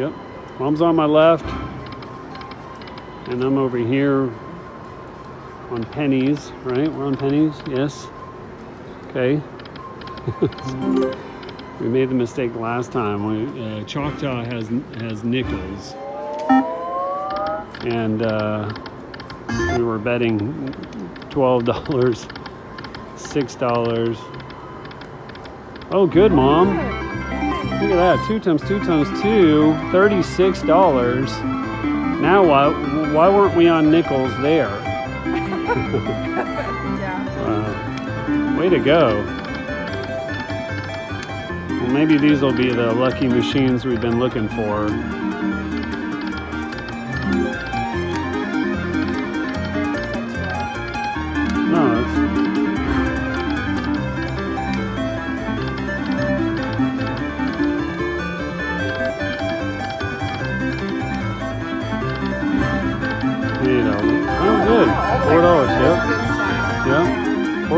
Yep. Mom's on my left. And I'm over here on pennies, right? We're on pennies, yes. Okay. we made the mistake last time. We, uh, Choctaw has has nickels, and uh, we were betting twelve dollars, six dollars. Oh, good, mom. Look at that. Two times two times two, thirty-six dollars. Now what? Why weren't we on nickels there? yeah. Uh, way to go. Well, maybe these will be the lucky machines we've been looking for.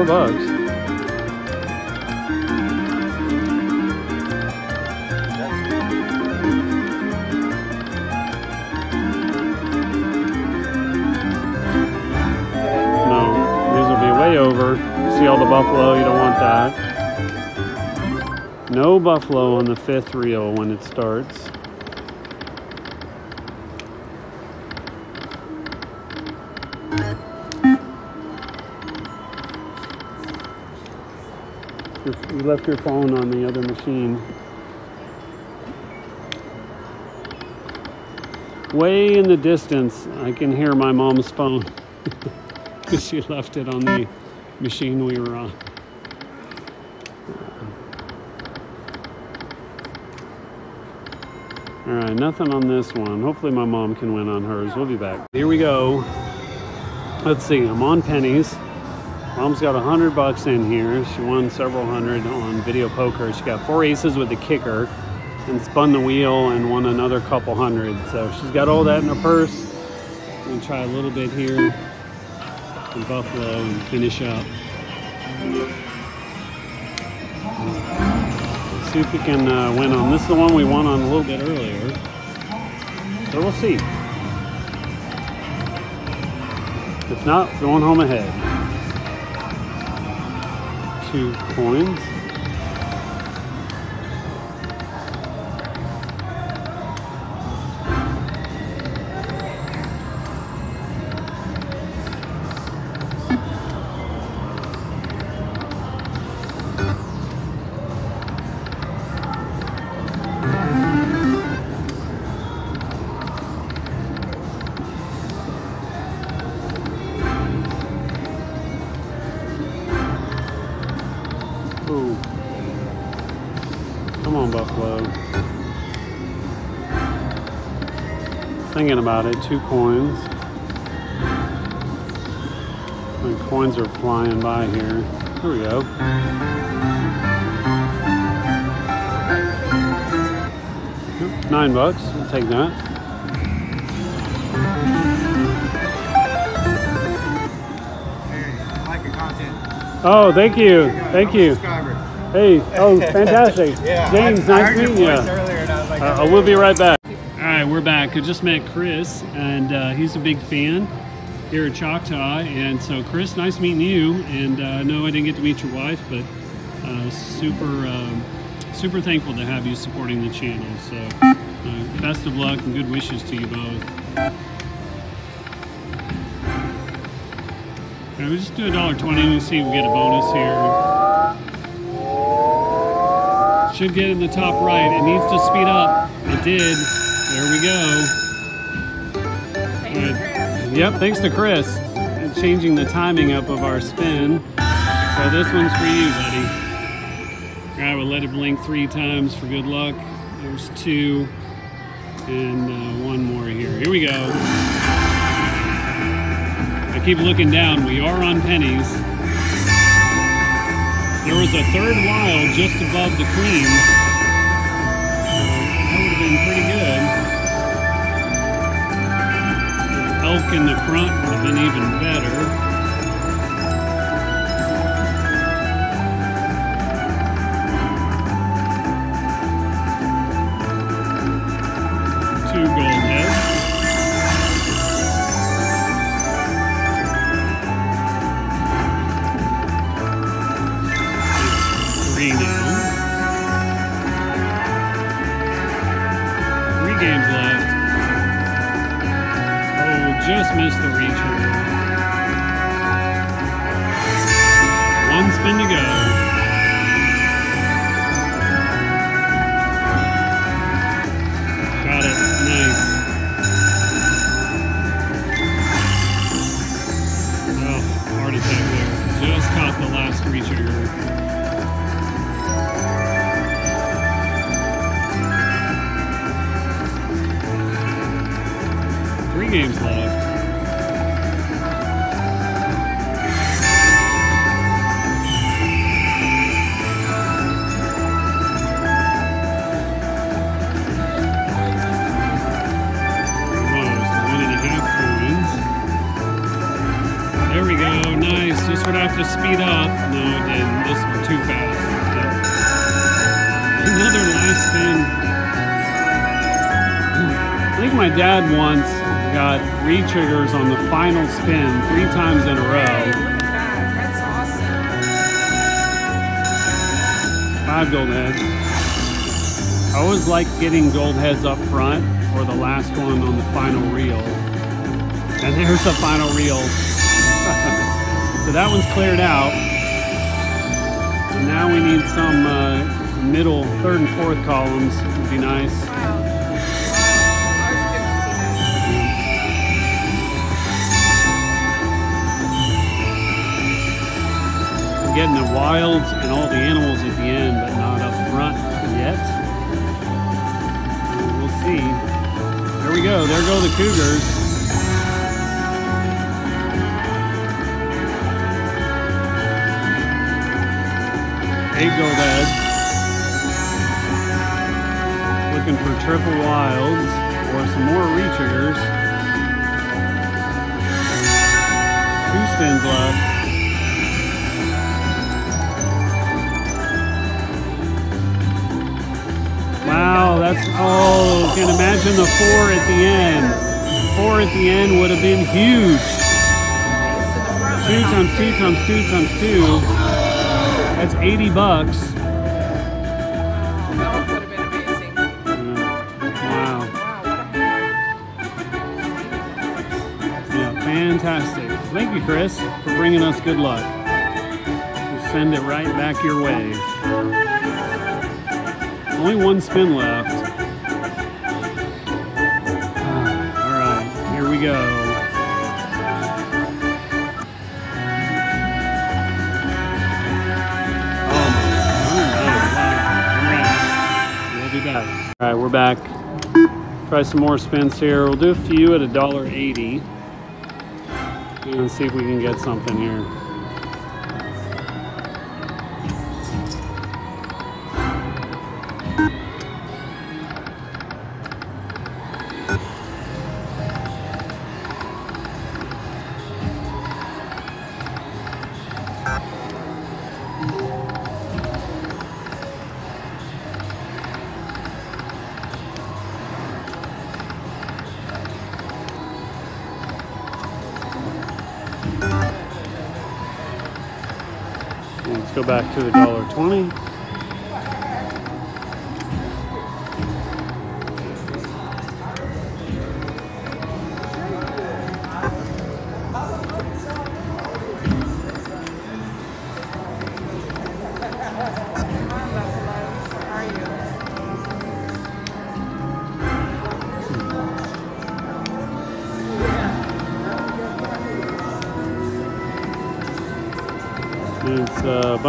Four bucks. No, these will be way over. See all the buffalo, you don't want that. No buffalo on the fifth reel when it starts. You you left your phone on the other machine. Way in the distance, I can hear my mom's phone because she left it on the machine we were on. All right, nothing on this one. Hopefully, my mom can win on hers. We'll be back. Here we go. Let's see. I'm on pennies. Mom's got a hundred bucks in here. She won several hundred on video poker. She got four aces with the kicker and spun the wheel and won another couple hundred. So she's got all that in her purse. I'm gonna try a little bit here in Buffalo and finish up. See if we can uh, win on. This is the one we won on a little bit earlier. So we'll see. If not, going home ahead. Two coins. About it, two coins. My coins are flying by here. Here we go. Nine bucks. I'll take that. I like your content. Oh, thank you. Thank you. Hey, oh, fantastic. Yeah, James, I, I nice your meeting you. earlier, I was like, Uh, we'll be right back. We're back. I just met Chris, and uh, he's a big fan here at Choctaw. And so, Chris, nice meeting you. And uh, no, I didn't get to meet your wife, but uh, super, um, super thankful to have you supporting the channel. So, uh, best of luck and good wishes to you both. Right, we'll just do a dollar twenty and see if we get a bonus here. Should get in the top right. It needs to speed up. It did. There we go. Alright. Yep, thanks to Chris. uh, Changing the timing up of our spin. So this one's for you, buddy. Alright, we'll let it blink three times for good luck. There's two. And uh, one more here. Here we go. I keep looking down. We are on pennies. There was a third wild just above the queen. Elk in the front would have been even better. Always gold heads up front or the last one on the final reel. And there's the final reel. so that one's cleared out. And now we need some uh, middle, third and fourth columns. Would be nice. Wow. Wow. Ours didn't see that. We're getting the wilds and all the animals at the end, but not up front yet. See. There we go. There go the Cougars. Eight gold heads. Looking for triple wilds or some more retriggers. Two spins left. Wow, that's oh, can imagine the four at the end. Four at the end would have been huge. Two times two times two times two. That's 80 bucks. Fantastic. Thank you, Chris, for bringing us good luck. We'll send it right back your way. Only one spin left. Go. All right, we're back. Try some more spins here. We'll do a few at a dollar eighty. And see if we can get something here. Go back to the dollar twenty.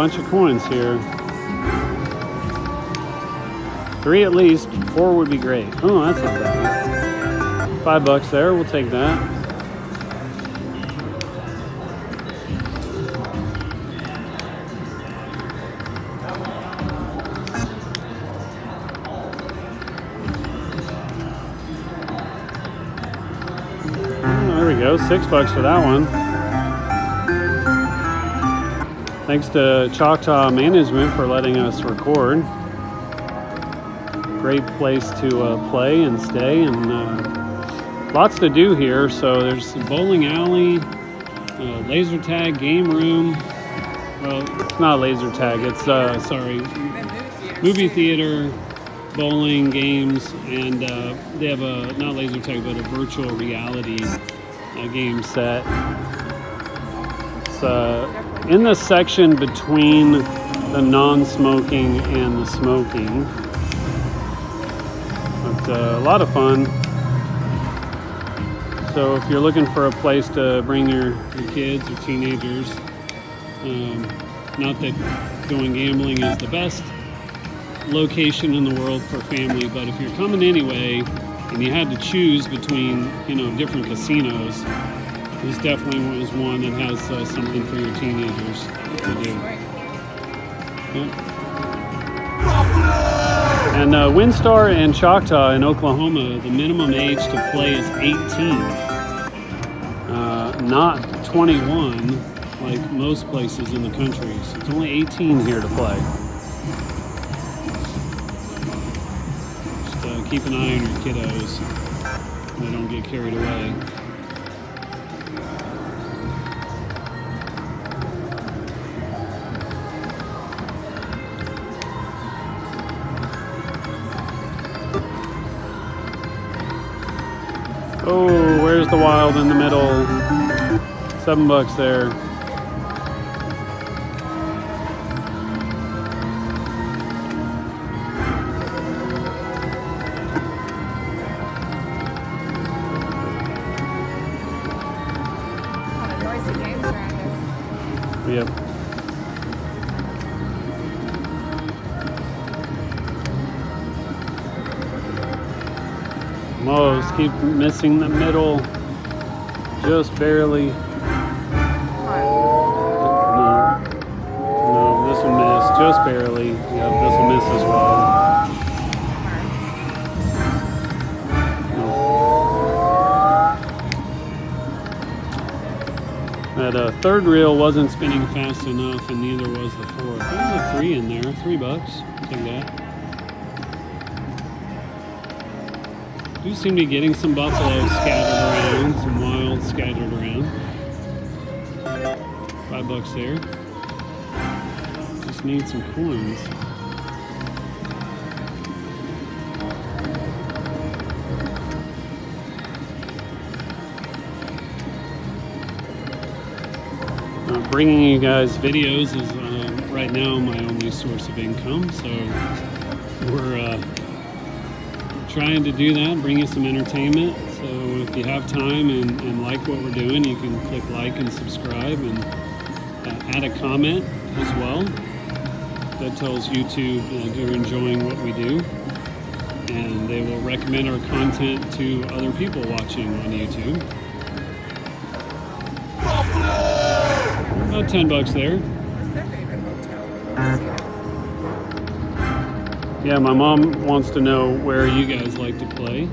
Bunch of coins here. Three at least. Four would be great. Oh, that's not bad. Five bucks there. We'll take that. Oh, there we go. Six bucks for that one. Thanks to Choctaw Management for letting us record. Great place to uh, play and stay, and uh, lots to do here. So there's a bowling alley, uh, laser tag, game room. Well, it's not laser tag. It's uh, sorry, movie. theater, bowling, games, and uh, they have a not laser tag, but a virtual reality a game set. It's uh, in the section between the non-smoking and the smoking. But uh, a lot of fun. So if you're looking for a place to bring your, your kids or teenagers, um, not that going gambling is the best location in the world for family, but if you're coming anyway and you had to choose between you know different casinos, this definitely is one that has uh, something for your teenagers to do. Yep. And uh, WinStar and Choctaw in Oklahoma, the minimum age to play is 18, uh, not 21 like most places in the country. So it's only 18 here to play. Just uh, keep an eye on your kiddos. They don't get carried away. Wild in the middle? Seven bucks there. Yep. Most keep missing the middle. Just barely. No. No, this will miss. Just barely. Yep, this will miss as well. That uh, third reel wasn't spinning fast enough, and neither was the fourth. There's a three in there. Three bucks. Take that. Do seem to be getting some buffalo scattered around, some wild scattered around. Five bucks there. Just need some coins. Uh, bringing you guys videos is uh, right now my only source of income, so we're uh, trying to do that, bring you some entertainment. So if you have time and, and like what we're doing, you can click like and subscribe and uh, add a comment as well. That tells YouTube that you're enjoying what we do. And they will recommend our content to other people watching on YouTube. About 10 bucks there. Yeah, my mom wants to know where you guys like to play.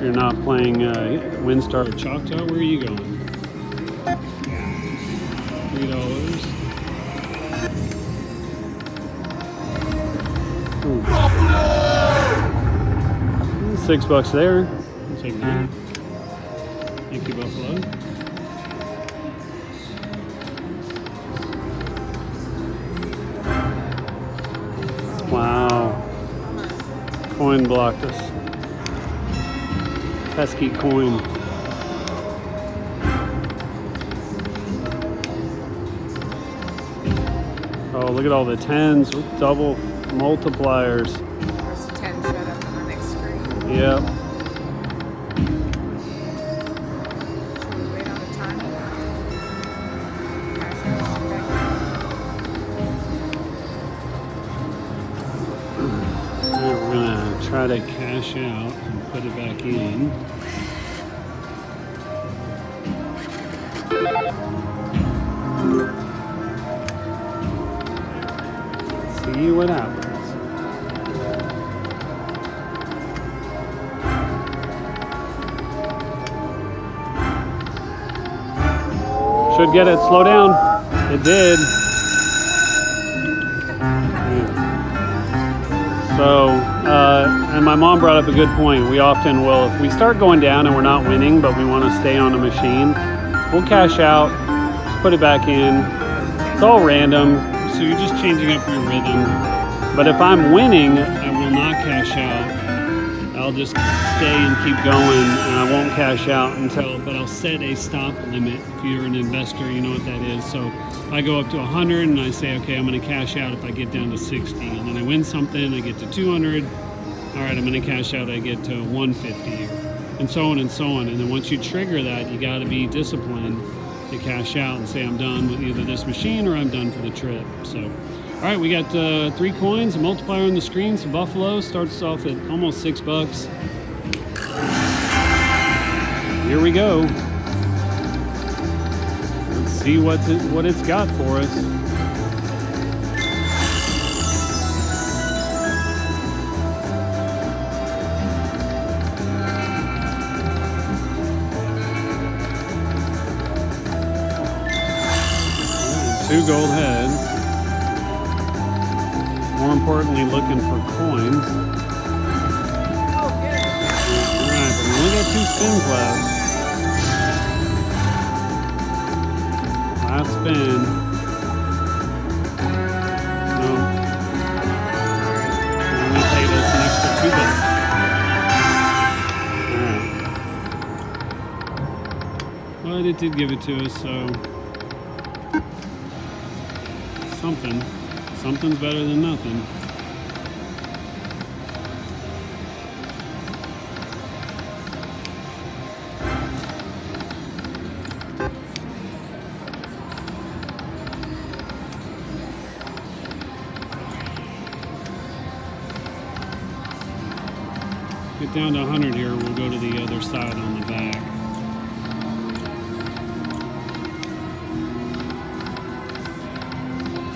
You're not playing uh, WinStar or Choctaw, where are you going? Three dollars. Six bucks there. I'll take that. Thank you, Buffalo. Wow. Coin blocked us. Pesky coin. Oh, look at all the tens with double multipliers. There's 10 showed up on the next screen. Yep. Should we wait on the time? Cash out, Alright, we're gonna try to cash out put it back in. See what happens. Should get it. Slow down. It did. So, and my mom brought up a good point. We often will, if we start going down and we're not winning, but we want to stay on a machine, we'll cash out, put it back in. It's all random, so you're just changing up your rhythm. But if I'm winning, I will not cash out. I'll just stay and keep going, and I won't cash out until. But I'll set a stop limit. If you're an investor, you know what that is. So I go up to 100, and I say, okay, I'm going to cash out if I get down to 60, and then I win something, I get to 200. All right, I'm going to cash out, I get to 150, and so on and so on. And then once you trigger that, you got to be disciplined to cash out and say I'm done with either this machine or I'm done for the trip. So. All right, we got uh, three coins, a multiplier on the screen. So Buffalo starts off at almost six bucks. Here we go. Let's see what's what it's got for us. Two gold heads more importantly looking for coins. Alright, but we only got two spins left. Last spin. No. Only paid us an extra two bucks. Alright. But it did give it to us, so something. Something's better than nothing. Get down to 100 here, we'll go to the other side on the back.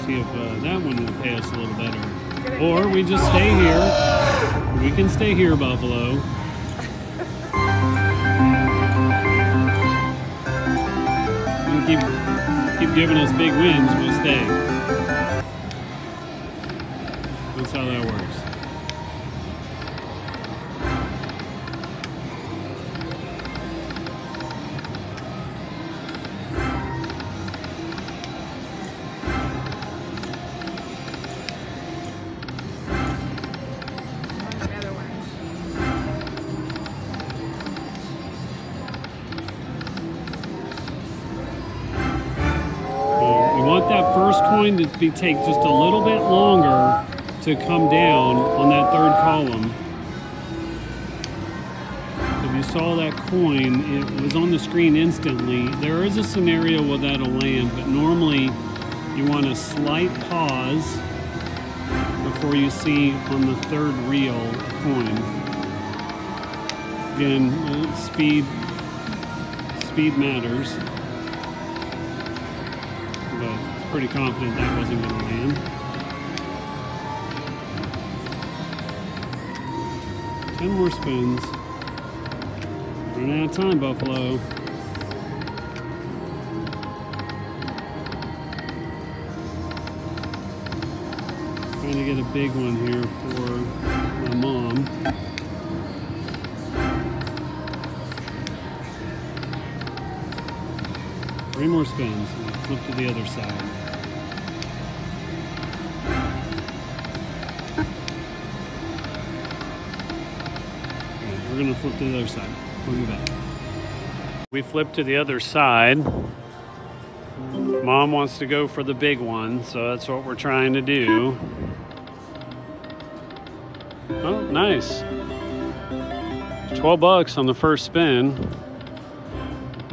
See if uh, that one will pay us a little better. Or we just stay here. We can stay here, Buffalo. You keep keep giving us big wins, we'll stay. That's how that works. Be take just a little bit longer to come down on that third column. If you saw that coin, it was on the screen instantly. There is a scenario where that'll land, but normally you want a slight pause before you see on the third reel coin. Again, speed speed matters pretty confident that wasn't going to land. Ten more spins. Running out of time, Buffalo. Trying to get a big one here for my mom. Three more spins. Flip to the other side. Okay, we're gonna flip to the other side. We'll be back. We flip to the other side. Mom wants to go for the big one, so that's what we're trying to do. Oh, nice. 12 bucks on the first spin.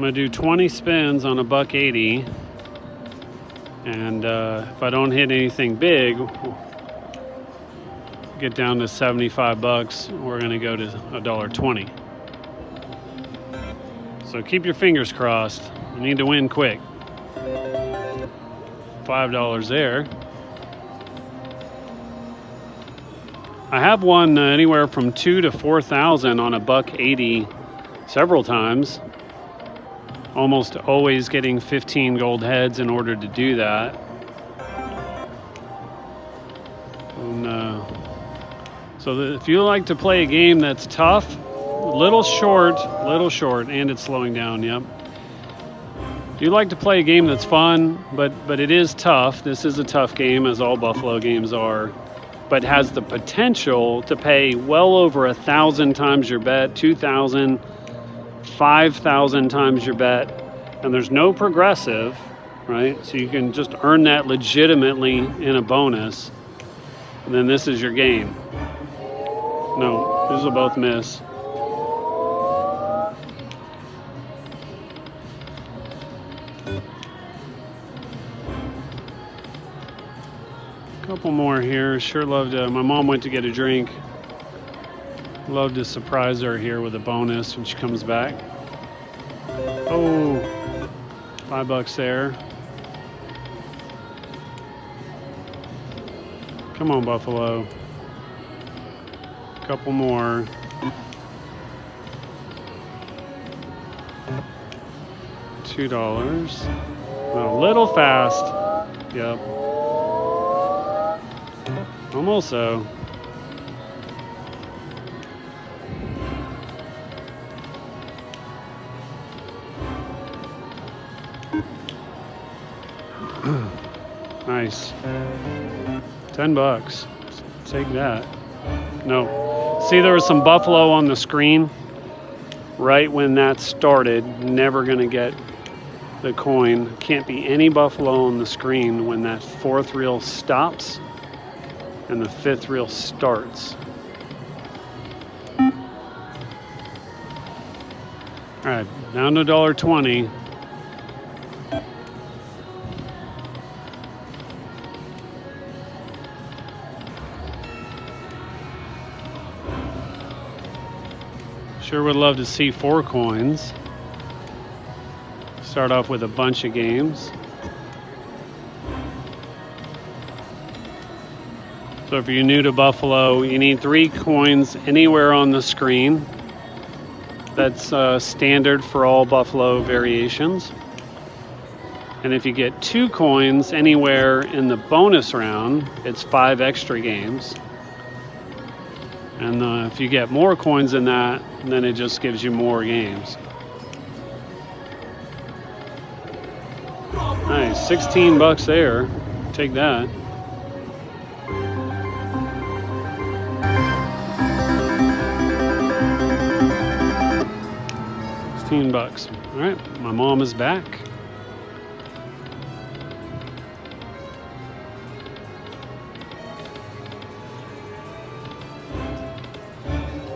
I'm gonna do 20 spins on a buck 80. And uh, if I don't hit anything big, get down to 75 bucks, we're gonna go to a dollar 20. So keep your fingers crossed. We need to win quick. Five dollars there. I have won uh, anywhere from two to four thousand on a buck 80 several times almost always getting 15 gold heads in order to do that. And, uh, so that if you like to play a game that's tough, little short, little short, and it's slowing down, yep. If you like to play a game that's fun, but, but it is tough, this is a tough game, as all Buffalo games are. but has the potential to pay well over a thousand times your bet, 2,000, 5,000 times your bet, and there's no progressive, right? So you can just earn that legitimately in a bonus, and then this is your game. No, these will both miss. Couple more here. Sure love to. My mom went to get a drink. Love to surprise her here with a bonus when she comes back. Oh, five bucks there. Come on, Buffalo. Couple more. Two dollars. A little fast. Yep. Almost so. Nice. Ten bucks. Take that. No. See, there was some buffalo on the screen right when that started. Never going to get the coin. Can't be any buffalo on the screen when that fourth reel stops and the fifth reel starts. All right, down to $1.20. would love to see four coins. Start off with a bunch of games. So if you're new to Buffalo, you need three coins anywhere on the screen. That's uh, standard for all Buffalo variations. And if you get two coins anywhere in the bonus round, it's five extra games. And uh, if you get more coins than that, then it just gives you more games. Nice, 16 bucks there. Take that. 15 bucks. All right, my mom is back.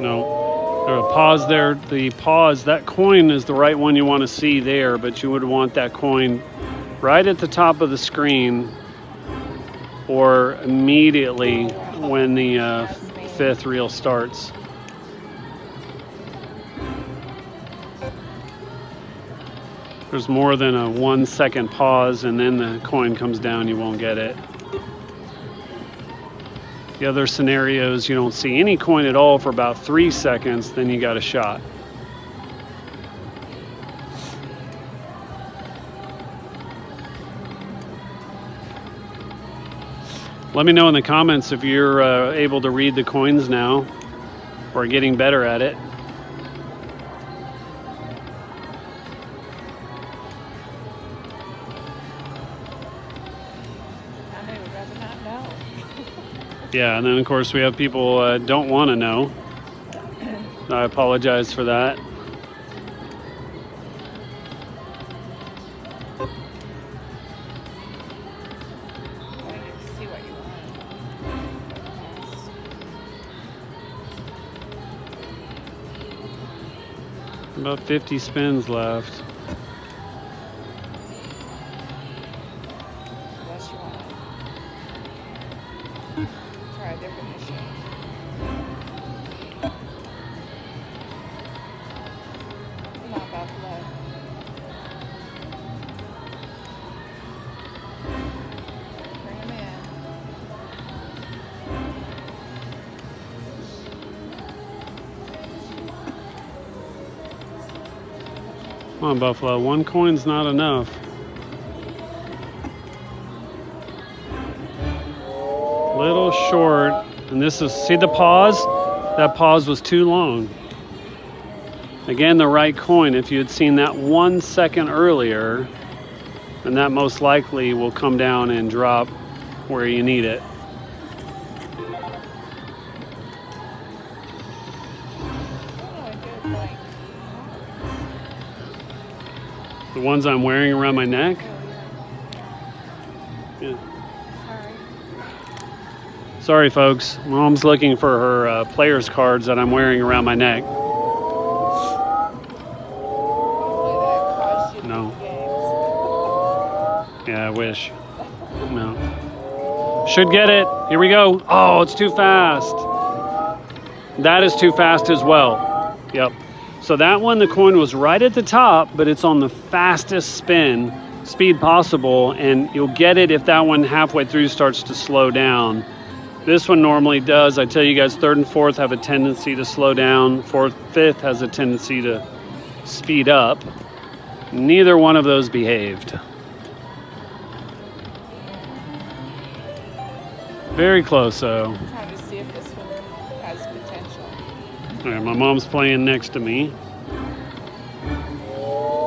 No, a pause there. The pause, that coin is the right one you want to see there, but you would want that coin right at the top of the screen or immediately when the uh, fifth reel starts. there's more than a one second pause and then the coin comes down, you won't get it. The other scenarios, you don't see any coin at all for about three seconds, then you got a shot. Let me know in the comments if you're uh, able to read the coins now or getting better at it. Yeah, and then of course we have people uh, don't want to know. I apologize for that. About 50 spins left. Come on, Buffalo. One coin's not enough. Little short. And this is, see the pause? That pause was too long. Again, the right coin. If you had seen that one second earlier, then that most likely will come down and drop where you need it. Ones I'm wearing around my neck. Yeah. Sorry. Folks. Mom's looking for her uh, players cards that I'm wearing around my neck. No. Yeah, I wish. No. Should get it. Here we go. Oh, it's too fast. That is too fast as well. Yep. So that one, the coin was right at the top, but it's on the fastest spin speed possible, and you'll get it if that one halfway through starts to slow down. This one normally does. I tell you guys, third and fourth have a tendency to slow down. Fourth, fifth has a tendency to speed up. Neither one of those behaved. Very close, though. All right, my mom's playing next to me.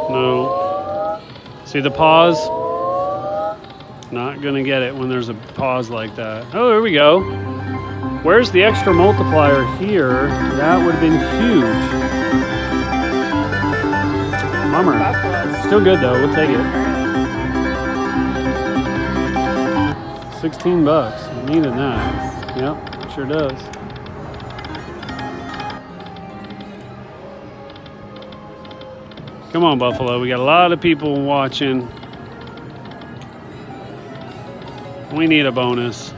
No. See the pause? Not gonna get it when there's a pause like that. Oh, there we go. Where's the extra multiplier here? That would have been huge. Bummer. Still good though, we'll take it. 16 bucks. Needed that. Yep, sure does. Come on, Buffalo. We got a lot of people watching. We need a bonus.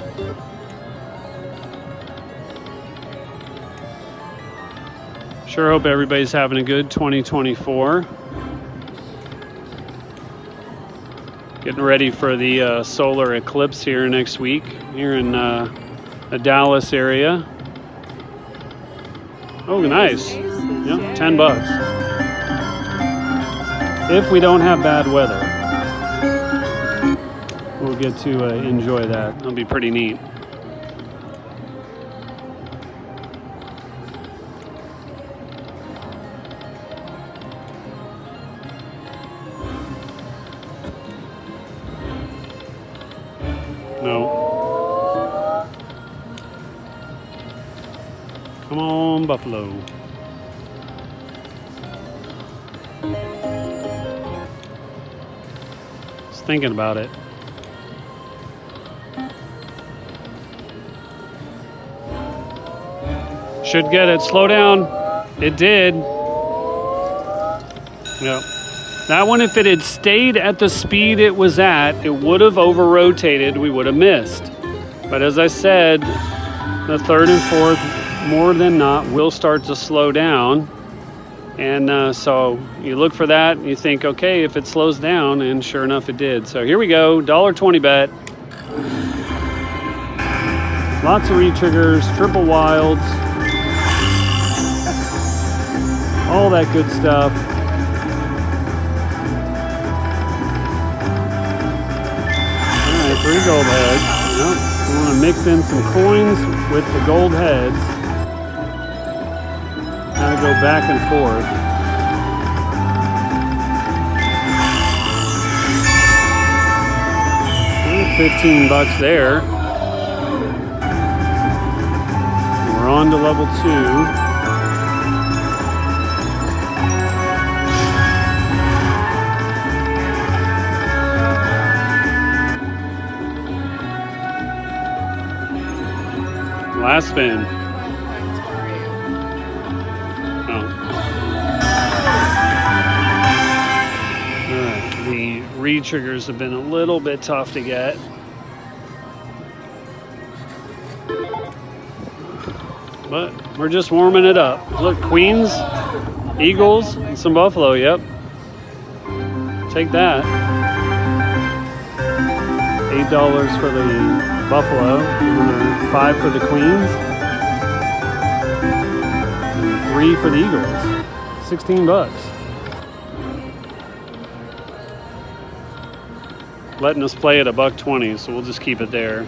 Sure hope everybody's having a good 2024. Getting ready for the uh, solar eclipse here next week, here in uh, the Dallas area. Oh, nice. Yep, 10 bucks. If we don't have bad weather, we'll get to uh, enjoy that. It'll be pretty neat. No. Come on, Buffalo. Thinking about it. Should get it. Slow down. It did. Yep. That one, if it had stayed at the speed it was at, it would have over rotated. We would have missed. But as I said, the third and fourth, more than not, will start to slow down. And uh, so you look for that and you think, okay, if it slows down, and sure enough, it did. So here we go, $1.20 bet. Lots of re-triggers, triple wilds, all that good stuff. All right, three gold heads. Yep. We want to mix in some coins with the gold heads. Kind of go back and forth. Ooh, 15 bucks there. We're on to level two. Last spin. Re-triggers have been a little bit tough to get. But we're just warming it up. Look, Queens, Eagles, and some Buffalo, yep. Take that. Eight dollars for the Buffalo, and five for the Queens, and three for the Eagles. Sixteen bucks. Letting us play at a buck twenty, so we'll just keep it there.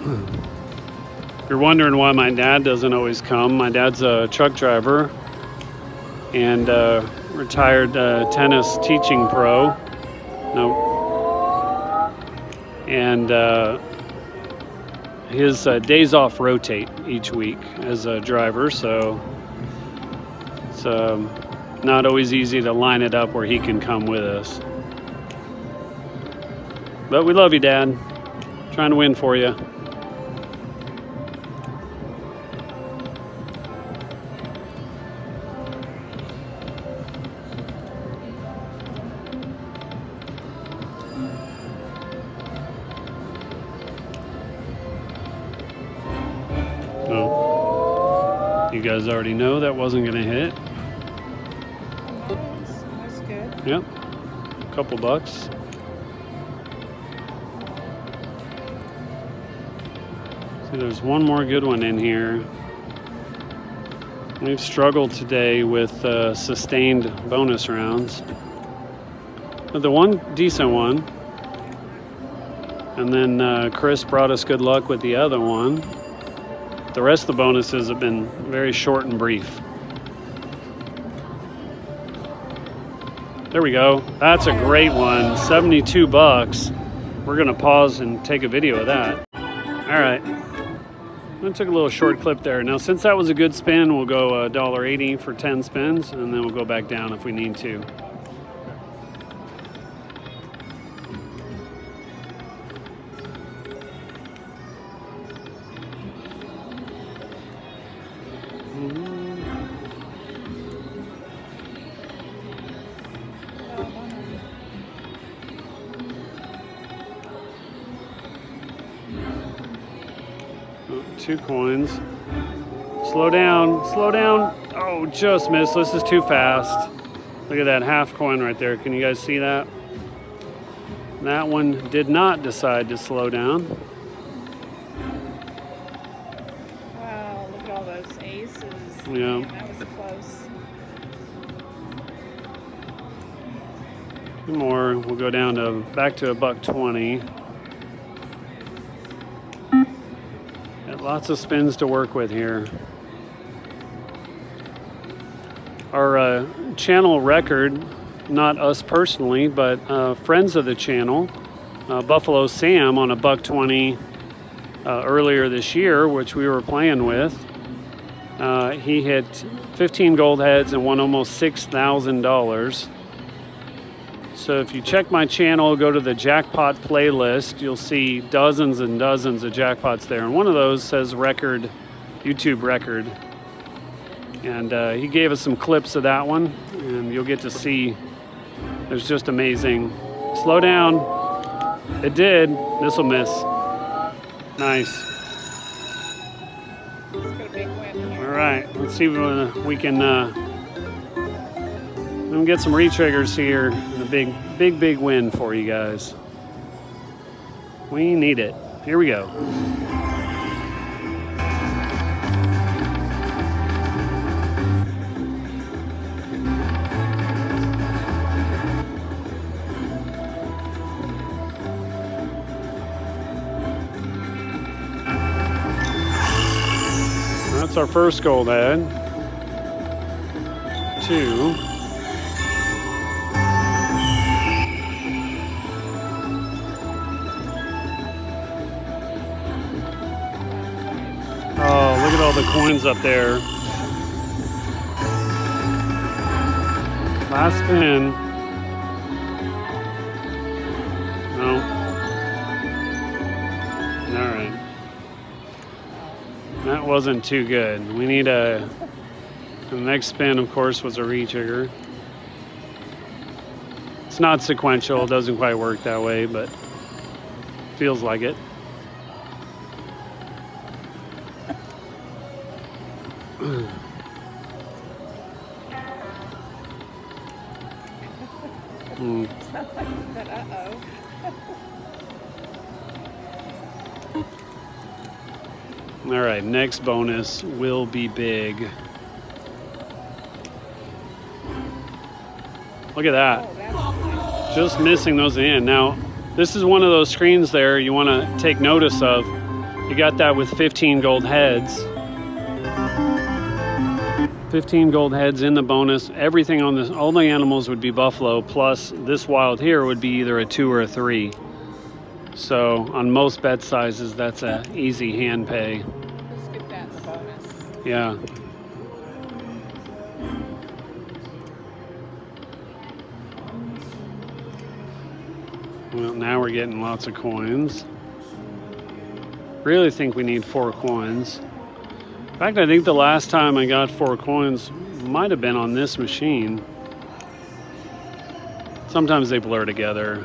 If you're wondering why my dad doesn't always come, my dad's a truck driver and uh, retired uh, tennis teaching pro. Nope. And uh, his uh, days off rotate each week as a driver, so it's um, not always easy to line it up where he can come with us. But we love you, Dad. Trying to win for you. Guys already know that wasn't going to hit. That's good. Yep. A couple bucks. See, there's one more good one in here. We've struggled today with uh, sustained bonus rounds. But the one decent one, and then uh, Chris brought us good luck with the other one. The rest of the bonuses have been very short and brief. There we go. That's a great one. 72 bucks. We're going to pause and take a video of that. All right. I took a little short clip there. Now, since that was a good spin, we'll go uh, $1.80 for 10 spins, and then we'll go back down if we need to. two coins. Slow down, slow down. Oh, just missed. This is too fast. Look at that half coin right there. Can you guys see that? That one did not decide to slow down. Wow, look at all those aces. Yeah. Man, that was close. Two more. We'll go down to back to a buck 20. Lots of spins to work with here. Our uh, channel record, not us personally, but uh, friends of the channel, uh, Buffalo Sam on a buck twenty uh, earlier this year, which we were playing with. Uh, he hit 15 gold heads and won almost six thousand dollars. So if you check my channel, go to the jackpot playlist, you'll see dozens and dozens of jackpots there. And one of those says record, YouTube record. And uh, he gave us some clips of that one, and you'll get to see. It's just amazing. Slow down. It did. This will miss. Nice. All right. Let's see if we can uh, get some retriggers here. Big, big, big win for you guys. We need it. Here we go. That's our first goal then. Two. Coins up there. Last spin. No. All right. That wasn't too good. We need a. The next spin, of course, was a retrigger. It's not sequential, it doesn't quite work that way, but feels like it. Uh-oh. All right, next bonus will be big. Look at that. Oh. Just missing those in. Now, this is one of those screens there you want to take notice of. You got that with 15 gold heads. 15 gold heads in the bonus. Everything on this, all the animals would be buffalo, plus this wild here would be either a two or a three. So on most bet sizes, that's a easy hand pay. Let's get that in the bonus. Yeah. Well, now we're getting lots of coins. Really think we need four coins. In fact, I think the last time I got four coins might have been on this machine. Sometimes they blur together.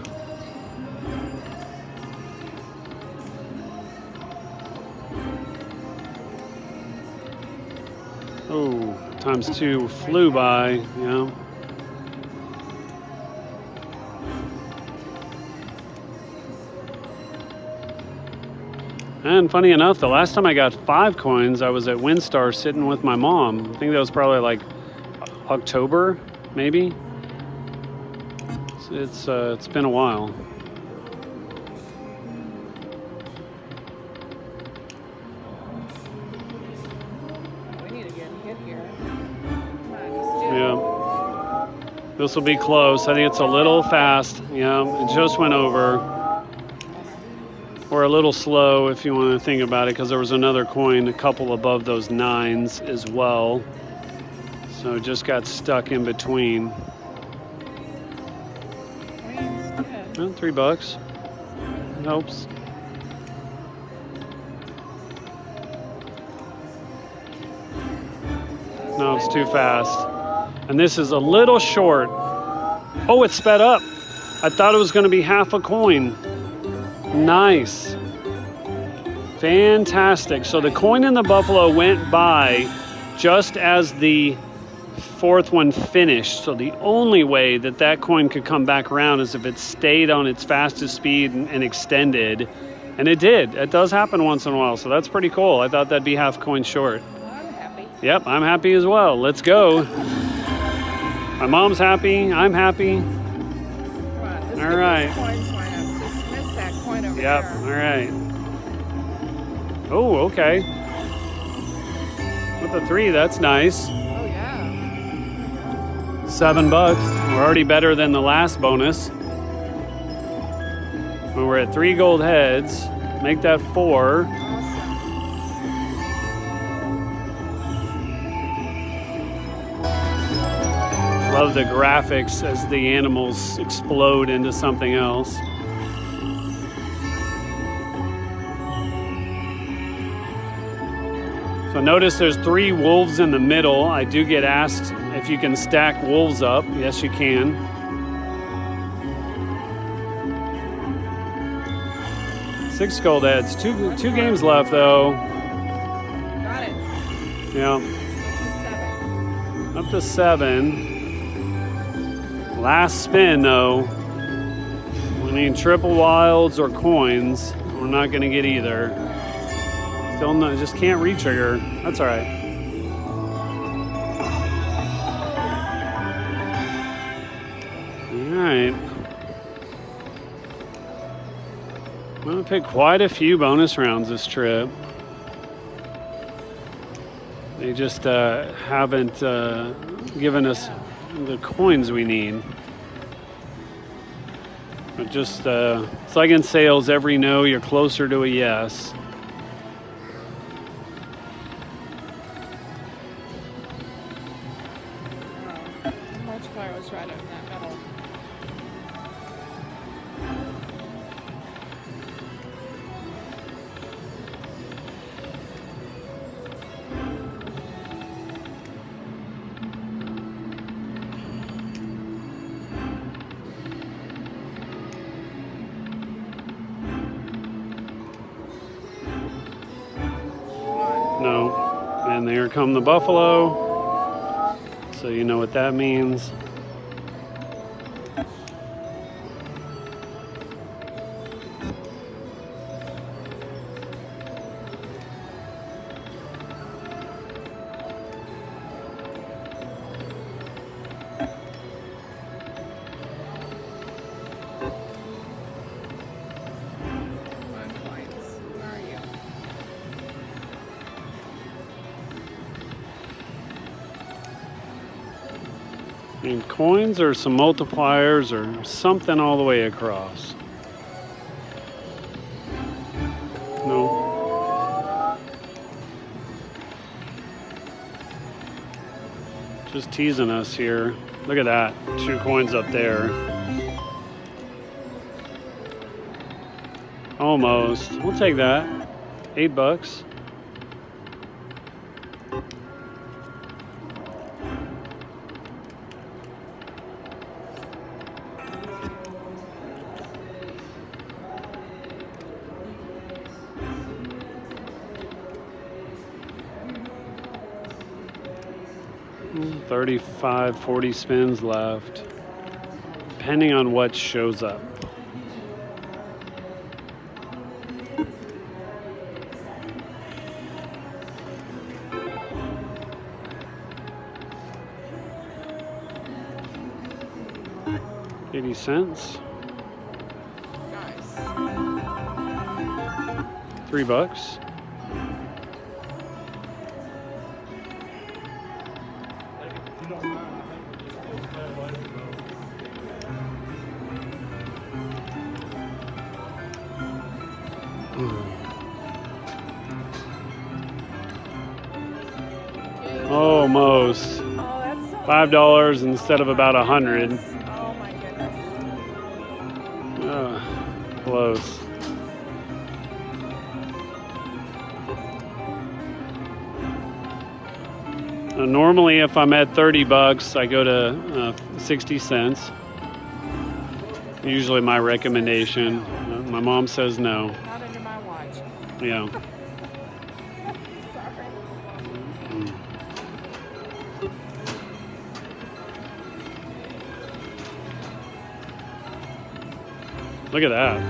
Oh, times two flew by, yeah. And funny enough, the last time I got five coins, I was at WinStar sitting with my mom. I think that was probably like October, maybe. It's it's, uh, it's been a while. We need to get a hit here. Come on, let's do it. Yeah. This will be close. I think it's a little fast. Yeah, it just went over. A little slow if you want to think about it, because there was another coin a couple above those nines as well. So just got stuck in between. Well, three bucks. Helps. No, it's too fast. And this is a little short. Oh, it sped up. I thought it was going to be half a coin. Nice. Fantastic. So the coin in the buffalo went by just as the fourth one finished. So the only way that that coin could come back around is if it stayed on its fastest speed and, and extended. And it did. It does happen once in a while. So that's pretty cool. I thought that'd be half coin short. I'm happy. Yep, I'm happy as well. Let's go. My mom's happy. I'm happy. Come on, let's All right. Yep, all right. Oh, okay. With a three, that's nice. Oh, yeah. Seven bucks. We're already better than the last bonus. When we're at three gold heads, make that four. Awesome. Love the graphics as the animals explode into something else. So notice there's three wolves in the middle. I do get asked if you can stack wolves up. Yes, you can. Six gold heads. Two two games left though. Got it. Yeah. Up to seven. Last spin though. We need triple wilds or coins. We're not gonna get either. Still no, just can't re-trigger. That's all right. All right. I'm gonna pick quite a few bonus rounds this trip. They just uh, haven't uh, given us the coins we need. But just, uh, it's like in sales, every no, you're closer to a yes. No. And there come the buffalo. So you know what that means. Coins or some multipliers or something all the way across. No. Just teasing us here. Look at that. Two coins up there. Almost. We'll take that. Eight bucks. Thirty-five, forty spins left, depending on what shows up. Eighty cents, three bucks. So Five dollars instead of about a hundred. Oh my goodness. Close. Uh, normally, if I'm at 30 bucks, I go to uh, 60 cents. Usually, my recommendation. Uh, my mom says no. Not under my watch. Yeah. Look at that.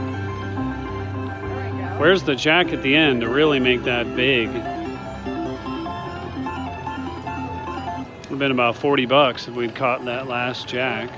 Where's the jack at the end to really make that big? Would have been about 40 bucks if we'd caught that last jack.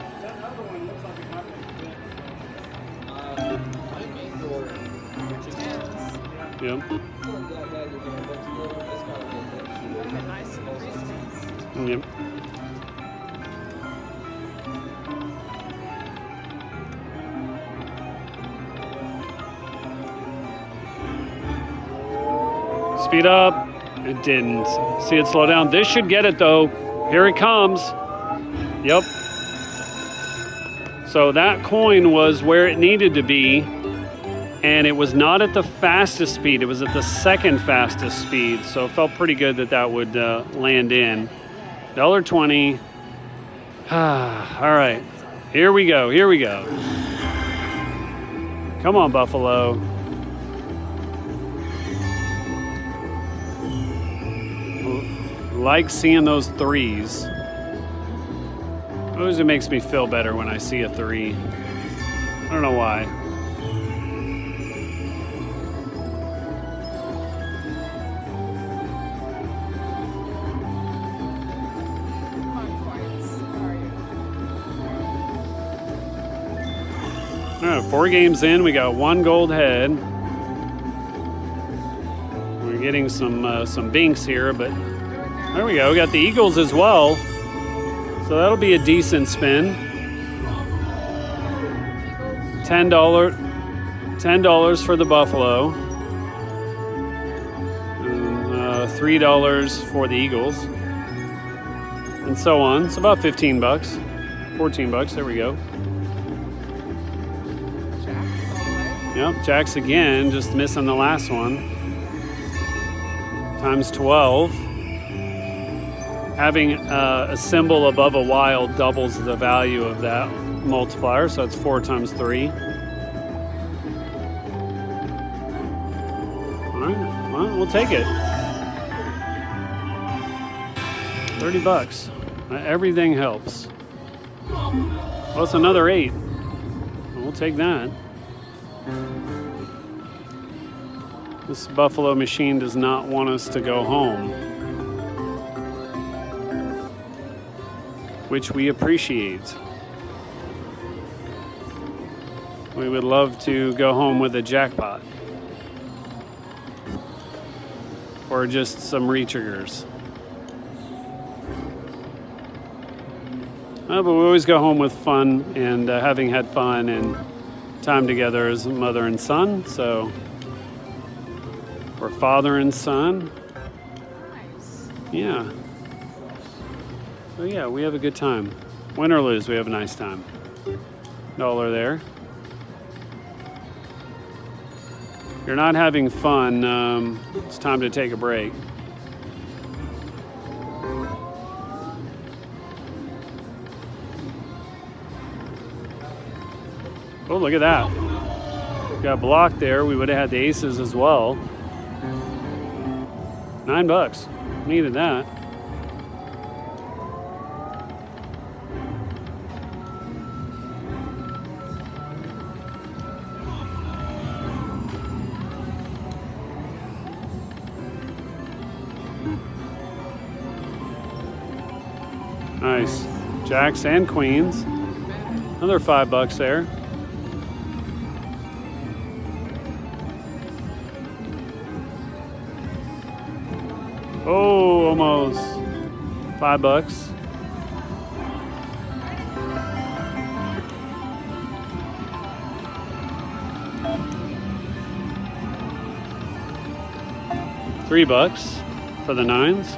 Speed up. It didn't. See it slow down. This should get it though. Here it comes. Yep. So that coin was where it needed to be. And it was not at the fastest speed. It was at the second fastest speed. So it felt pretty good that that would uh, land in. Dollar twenty. All right. Here we go. Here we go. Come on, Buffalo. Like seeing those threes. Always it makes me feel better when I see a three. I don't know why. All right, four games in, we got one gold head. We're getting some uh, some binks here, but there we go. We got the Eagles as well, so that'll be a decent spin. Ten dollar, ten dollars for the Buffalo. And, uh, Three dollars for the Eagles, and so on. It's about fifteen bucks, fourteen bucks. There we go. Yep, jacks again, just missing the last one. Times 12. Having uh, a symbol above a wild doubles the value of that multiplier, so that's 4 times 3. All right, well, we'll take it. 30 bucks. Uh, Everything helps. Well, it's another 8. We'll take that. This Buffalo machine does not want us to go home, which we appreciate. We would love to go home with a jackpot or just some retriggers. Uh, but we always go home with fun and uh, having had fun and time together as mother and son. So we're father and son. Nice. Yeah. So yeah, we have a good time. Win or lose, we have a nice time. Dollar there. If you're not having fun, um, it's time to take a break. Oh, look at that. Got blocked there. We would have had the aces as well. Nine bucks. Needed that. Jacks and queens. Another five bucks there. Oh, almost. Five bucks. Three bucks for the nines.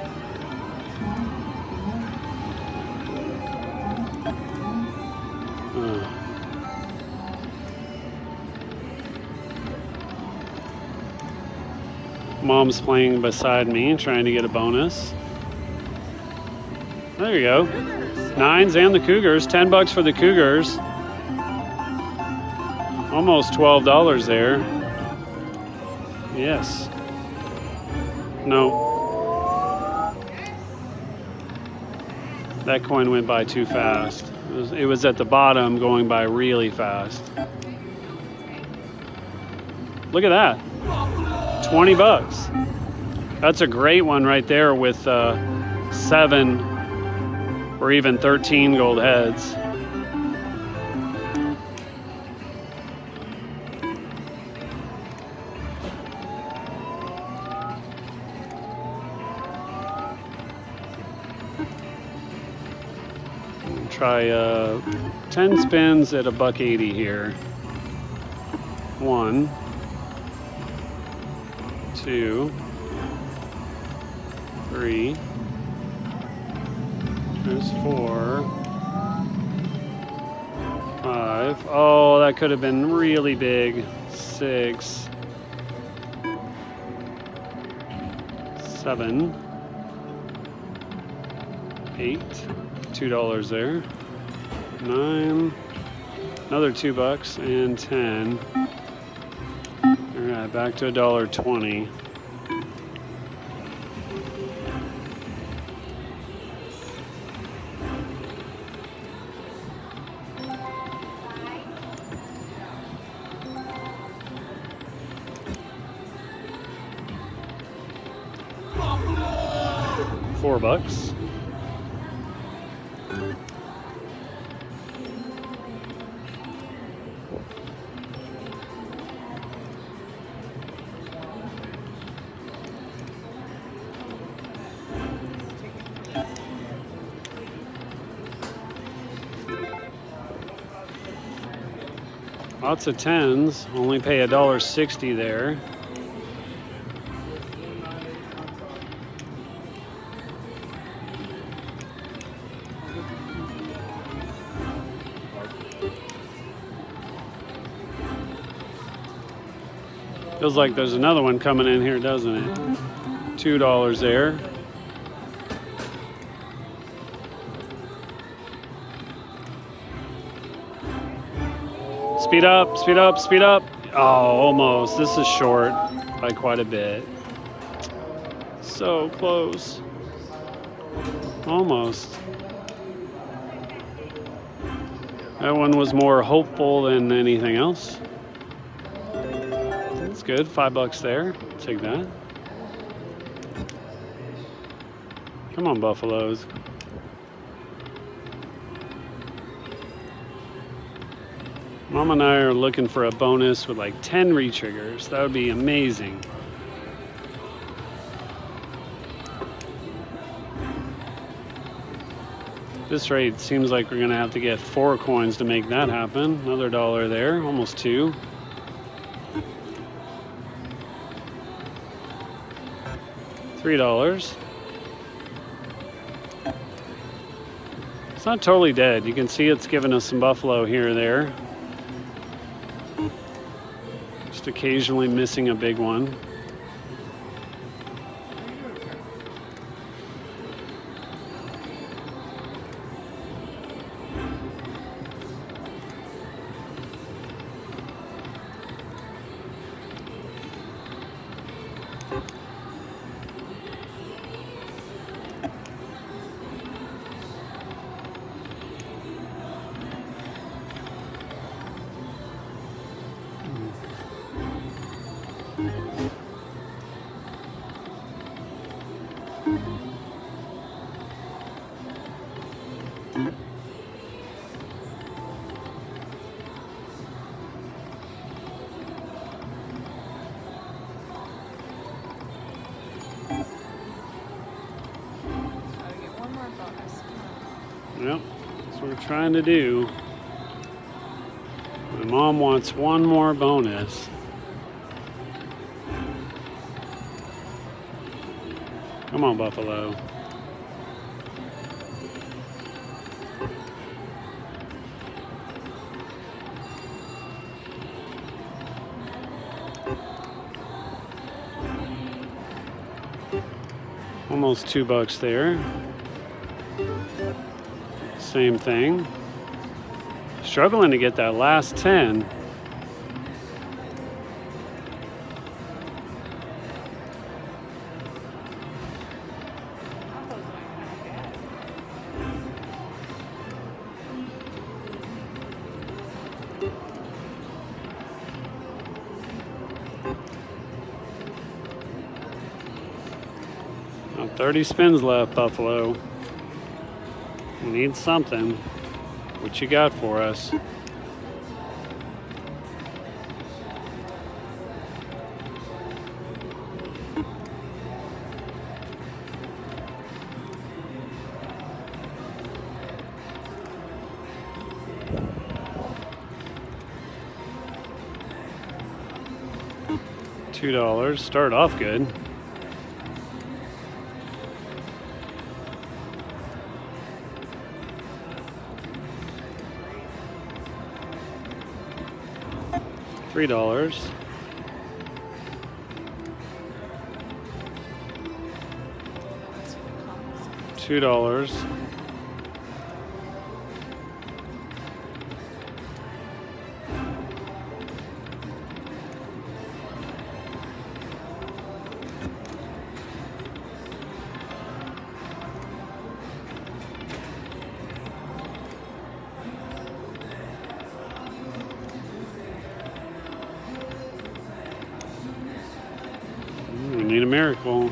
Mom's playing beside me, trying to get a bonus. There you go. Nines and the Cougars. 10 bucks for the Cougars. Almost $12 there. Yes. No. That coin went by too fast. It was, it was at the bottom going by really fast. Look at that. 20 bucks. That's a great one right there with uh, seven or even 13 gold heads. Try uh, 10 spins at a buck 80 here. One two, three, there's four, five. Oh, that could have been really big. Six, seven, eight, two dollars there, nine, another two bucks, and ten. All right, back to a dollar twenty. Four bucks. Lots of tens. Only pay a dollar sixty there. Feels like there's another one coming in here, doesn't it? Two dollars there. Speed up, speed up, speed up. Oh, almost. This is short by quite a bit. So close. Almost. That one was more hopeful than anything else. That's good. Five bucks there. Take that. Come on, Buffaloes. Mom and I are looking for a bonus with like 10 retriggers. That would be amazing. This rate seems like we're gonna have to get four coins to make that happen. Another dollar there, almost two. Three dollars. It's not totally dead. You can see it's giving us some buffalo here or there. Occasionally missing a big one. Trying to do. My mom wants one more bonus. Come on, Buffalo. Almost two bucks there. Same thing. Struggling to get that last 10. on. All those went kinda bad. Now 30 spins left, Buffalo. We need something. What you got for us? Two dollars. Start off good. Three dollars. Two dollars. Need a miracle.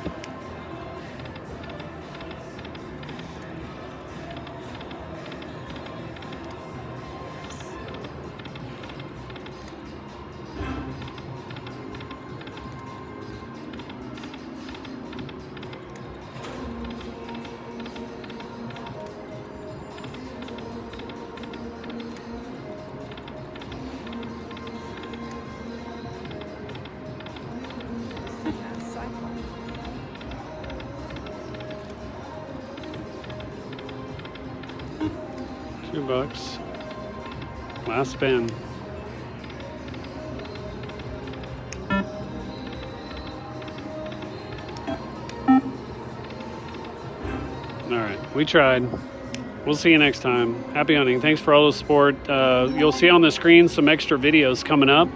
Spin. All right, we tried. We'll see you next time. Happy hunting. Thanks for all the support. Uh, you'll see on the screen some extra videos coming up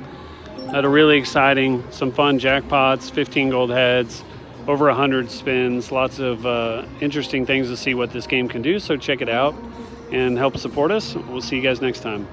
that are really exciting. Some fun jackpots, 15 gold heads, over 100 spins, lots of uh, interesting things to see what this game can do. So check it out and help support us. We'll see you guys next time.